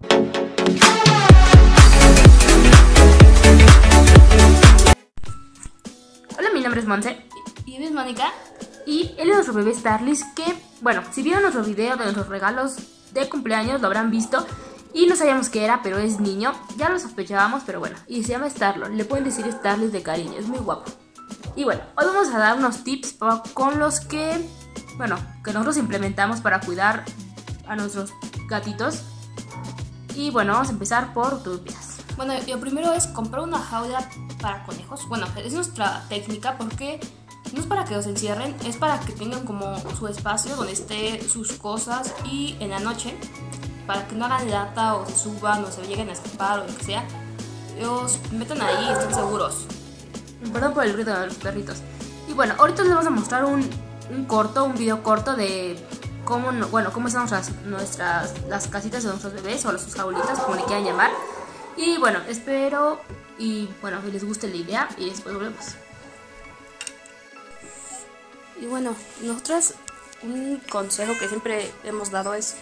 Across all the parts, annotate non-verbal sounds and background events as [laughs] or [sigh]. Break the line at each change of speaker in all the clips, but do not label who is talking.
Hola, mi nombre es Monse
¿Y eres Mónica?
y él es nuestro bebé Starlis que, bueno, si vieron nuestro video de nuestros regalos de cumpleaños lo habrán visto y no sabíamos qué era, pero es niño. Ya lo sospechábamos, pero bueno, y se llama Starlo. Le pueden decir Starlis de cariño, es muy guapo. Y bueno, hoy vamos a dar unos tips con los que, bueno, que nosotros implementamos para cuidar a nuestros gatitos. Y bueno, vamos a empezar por empiezas.
Bueno, lo primero es comprar una jaula para conejos. Bueno, es nuestra técnica porque no es para que los encierren, es para que tengan como su espacio donde esté sus cosas y en la noche, para que no hagan lata o se suban o se lleguen a escapar o lo que sea, los metan ahí y estén seguros.
Perdón por el ruido de los perritos. Y bueno, ahorita les vamos a mostrar un, un corto, un video corto de cómo, no- bueno, cómo están nuestras, nuestras, las casitas de nuestros bebés o sus jaulitas, como le quieran llamar. Y bueno, espero y bueno, que les guste la idea y después volvemos.
Y bueno, nosotras un consejo que siempre hemos dado es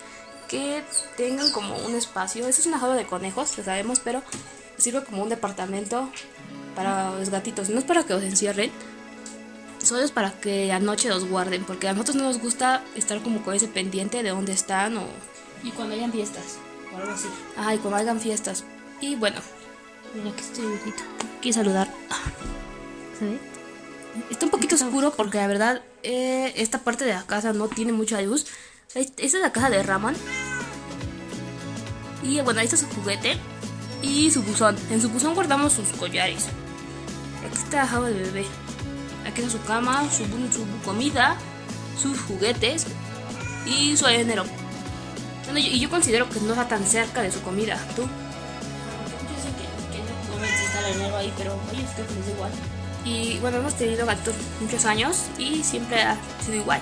que tengan como un espacio. Eso es una jaula de conejos, lo sabemos, pero sirve como un departamento para los gatitos. No es para que los encierren, es para que anoche los guarden, porque a nosotros no nos gusta estar como con ese pendiente de dónde están o...
Y cuando hayan fiestas o algo así.
Ay, cuando hagan fiestas. Y bueno,
Mira que estoy viejito. Quiero saludar. ¿Se ve?
Está un poquito oscuro porque la verdad eh, esta parte de la casa no tiene mucha luz. Es- Esta es la casa de Ramón. Y bueno, ahí está su juguete y su buzón. En su buzón guardamos sus collares. Aquí está la jaula de bebé. Está su cama, su, su comida, sus juguetes y su arenero. Bueno, yo- y yo considero que no está tan cerca de su comida. ¿Tú?
Muchos dicen que, que no el enero ahí, pero ellos creo que les da igual.
Y bueno, hemos tenido gatos muchos años y siempre ha sido igual.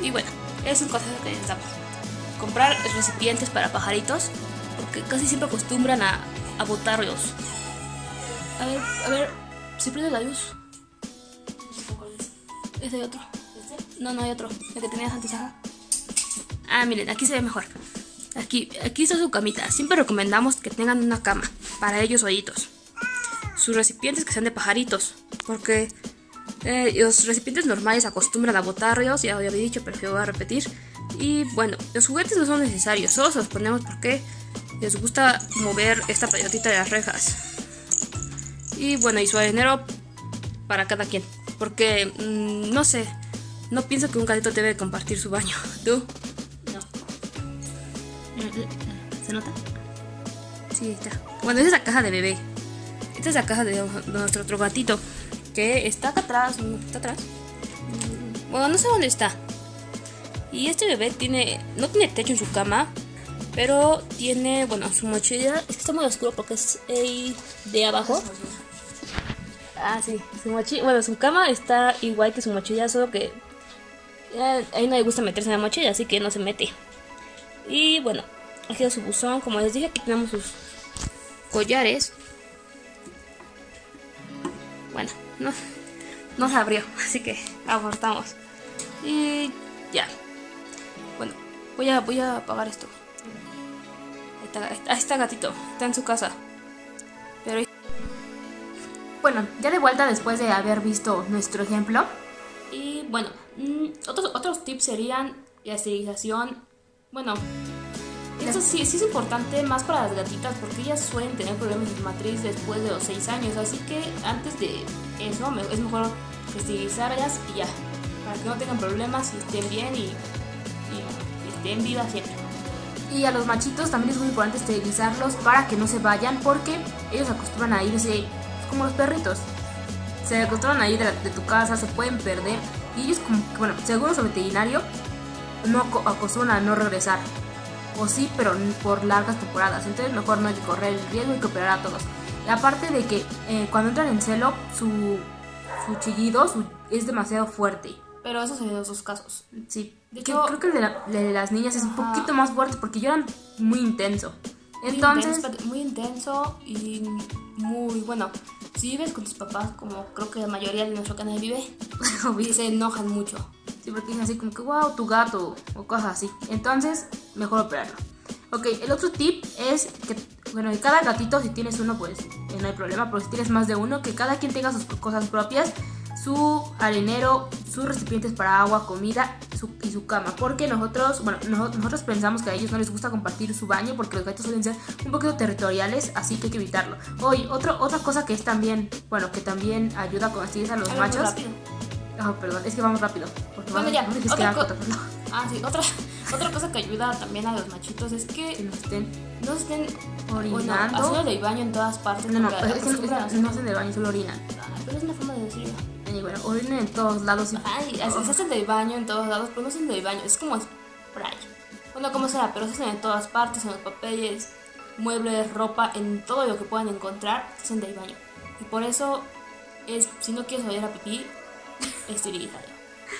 Y bueno, es un consejo que les damos. Comprar recipientes para pajaritos, porque casi siempre acostumbran a, a botarlos. A ver, a ver, si prende la luz. Ese hay otro. No, no hay otro. El que tenías antes, ajá. Ah, miren, aquí se ve mejor. Aquí, aquí está su camita. Siempre recomendamos que tengan una cama para ellos solitos sus recipientes que sean de pajaritos, porque eh, los recipientes normales acostumbran a botarlos, ya lo había dicho, pero yo voy a repetir. Y bueno, los juguetes no son necesarios, solo se los ponemos porque les gusta mover esta pelotita de las rejas. Y bueno, y su arenero para cada quien, porque mm, no sé, no pienso que un gatito debe compartir su baño. [laughs] ¿Tú?
No. ¿Se nota?
Sí, está. Bueno, esa es la caja de bebé. Esta es la caja de, nuestro otro gatito. Que está acá atrás. ¿Está atrás? Mm, Bueno, no sé dónde está. Y este bebé tiene. No tiene techo en su cama. Pero tiene. Bueno, su mochila. Es que está muy oscuro porque es ahí de abajo. Ah, sí. Su mochila. Bueno, su cama está igual que su mochila. Solo que. eh, ahí no le gusta meterse en la mochila. Así que no se mete. Y bueno, aquí está su buzón. Como les dije, aquí tenemos sus collares. Bueno, no, no se abrió, [laughs] así que abortamos. Y ya. Bueno, voy a, voy a apagar esto. Ahí está, ahí está- gatito, está en su casa.
Bueno, ya de vuelta después de haber visto nuestro ejemplo.
Y bueno, mm, otros, otros tips serían la esterilización. Bueno, eso sí, sí es importante más para las gatitas porque ellas suelen tener problemas de matriz después de los 6 años. Así que antes de eso es mejor esterilizarlas y ya. Para que no tengan problemas y estén bien y, y- y estén vivas siempre.
Y a los machitos también es muy importante esterilizarlos para que no se vayan porque ellos acostumbran a irse como los perritos. Se acostumbran a ir de, la- de tu casa, se pueden perder y ellos como bueno, según su veterinario, no aco- acostumbran a no regresar. O sí, pero por largas temporadas. Entonces mejor no hay que correr el riesgo y que operar a todos. Y aparte de que eh, cuando entran en celo, su, su chillido su- es demasiado fuerte.
Pero eso sería los dos casos.
Sí,
De hecho-
creo que el de, la- el de las niñas es un poquito más fuerte porque lloran muy intenso.
Muy
Entonces,
intenso, muy intenso y muy bueno. Si vives con tus papás, como creo que la mayoría de nuestro canal vive, [laughs] se enojan mucho.
porque es así como que, wow, tu gato o cosas así. Entonces, mejor operarlo. Ok, el otro tip es que, bueno, que cada gatito, si tienes uno, pues eh, no hay problema, pero si tienes más de uno, que cada quien tenga sus cosas propias, su arenero, sus recipientes para agua, comida y su cama. Porque nosotros, bueno, nosotros pensamos que a ellos no les gusta compartir su baño porque los gatos suelen ser un poquito territoriales, así que hay que evitarlo. Hoy, otro, otra cosa que es también, bueno, que también ayuda a conseguir a los machos. Oh, perdón, es que vamos rápido.
Porque bueno, ya, Ah, sí, otra, [laughs] otra cosa que ayuda también a los machitos es que,
no estén,
no estén orinando. Bueno, haciendo baño en todas partes.
No, no, es que no, hacen de baño, solo orinan.
Ah, pero es una forma de decirlo.
Y bueno, orinen en todos lados. Y...
Ay, se hacen de baño en todos lados, pero no hacen de baño, es como spray. Bueno, como sea, pero se hacen en todas partes, en los papeles, muebles, ropa, en todo lo que puedan encontrar, se hacen de baño. Y por eso es, si no quieres oler a pipí, [laughs] esterilizado.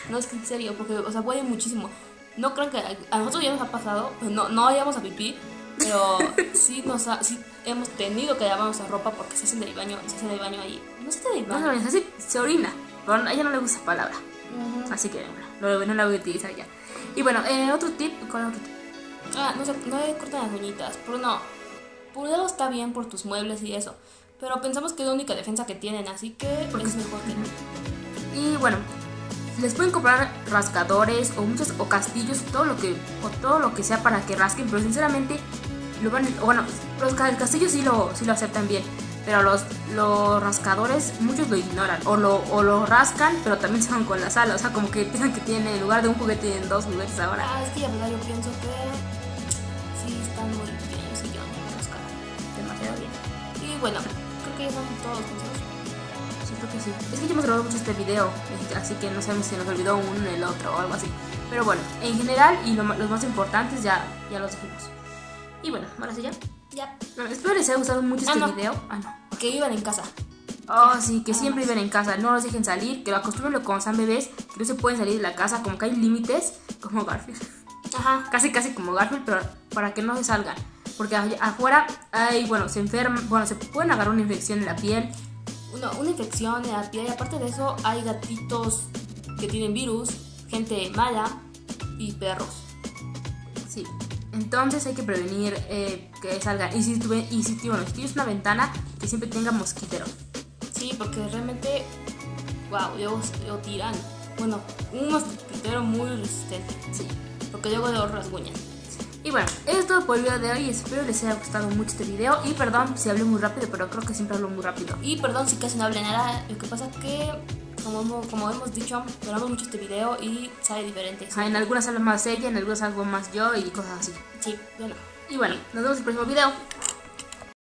No es que en serio, porque, o sea, huele muchísimo. No creo que a nosotros ya nos ha pasado, pues no, no a pipí, pero [laughs] sí, nos ha, sí hemos tenido que lavarnos la ropa porque se hace del baño, se hace del baño ahí. No se hace del baño.
No, se, se orina, pero a ella no le gusta esa palabra. Así que bueno, no la voy a utilizar ya. Y bueno, eh, otro tip, ¿cuál otro tip?
Ah, no no le cortan las uñitas, pero no. Lado está bien por tus muebles y eso, pero pensamos que es la única defensa que tienen, así que porque es mejor que no.
Y bueno, les pueden comprar rascadores o muchos o castillos, todo lo que o todo lo que sea para que rasquen, pero sinceramente lo van bueno, los castillos sí lo sí lo aceptan bien, pero los los rascadores muchos lo ignoran o lo o lo rascan, pero también se van con la sala, o sea, como que piensan que tienen en lugar de un juguete tienen dos juguetes ahora.
Ah, es que la verdad yo pienso que sí están muy bien, sí yo rascar demasiado bien. Y bueno, creo que ya son todos los consejos
que sí. Es que ya hemos grabado mucho este video, así que no sabemos si nos olvidó uno, el otro o algo así. Pero bueno, en general y los más importantes ya, ya los dijimos. Y bueno, ahora sí ya.
Ya.
espero les haya gustado mucho este video. Ah, no.
Que iban en casa.
Oh, sí, que siempre viven en casa, no los dejen salir, que lo acostumbren cuando sean bebés, que no se pueden salir de la casa, como que hay límites, como Garfield. Ajá. Casi, casi como Garfield, pero para que no se salgan. Porque afuera hay, bueno, se enferman, bueno, se pueden agarrar una infección en la piel,
una, una infección en la piel y aparte de eso hay gatitos que tienen virus, gente mala y perros.
Entonces hay que prevenir eh, que salgan. Y si, tuve, y si, bueno, si tienes una ventana, que siempre tenga mosquitero.
Sí, porque realmente, wow, luego lo tiran. Bueno, un mosquitero muy resistente.
Sí.
Porque luego lo rasguñan.
Y bueno, eso es todo por el video de hoy. Espero les haya gustado mucho este video. Y perdón si hablé muy rápido, pero creo que siempre hablo muy rápido.
Y perdón si casi no hablé nada. Lo que pasa es que, como, como hemos dicho, grabamos mucho este video y sale diferente.
en algunas hablo más ella, en algunas algo más yo y cosas así.
Sí, bueno.
Y bueno, nos vemos en el próximo video.